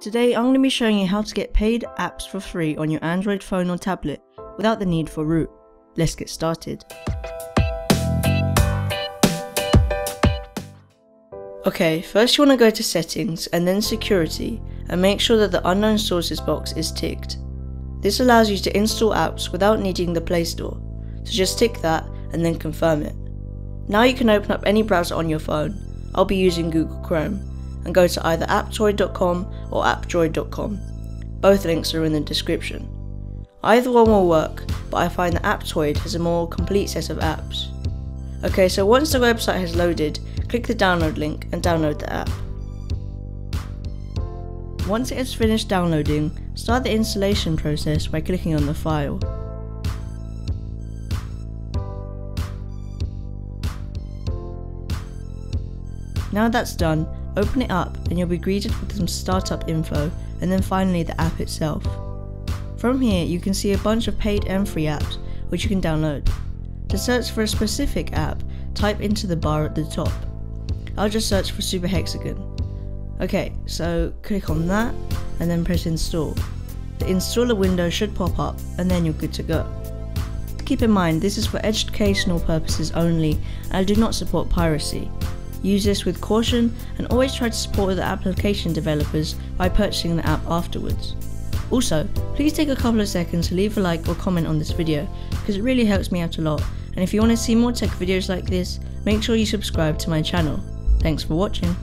Today I'm going to be showing you how to get paid apps for free on your Android phone or tablet without the need for root. Let's get started. Okay, first you want to go to settings and then security and make sure that the unknown sources box is ticked. This allows you to install apps without needing the Play Store, so just tick that and then confirm it. Now you can open up any browser on your phone, I'll be using Google Chrome, and go to either appdroid.com or appdroid.com. Both links are in the description. Either one will work, but I find that Aptoide has a more complete set of apps. Okay, so once the website has loaded, click the download link and download the app. Once it has finished downloading, start the installation process by clicking on the file. Now that's done, open it up and you'll be greeted with some startup info and then finally the app itself. From here you can see a bunch of paid and free apps which you can download. To search for a specific app, type into the bar at the top. I'll just search for Super Hexagon. Okay, so click on that and then press install. The installer window should pop up and then you're good to go. Keep in mind this is for educational purposes only and I do not support piracy. Use this with caution and always try to support the application developers by purchasing the app afterwards. Also, please take a couple of seconds to leave a like or comment on this video because it really helps me out a lot and if you want to see more tech videos like this, make sure you subscribe to my channel. Thanks for watching.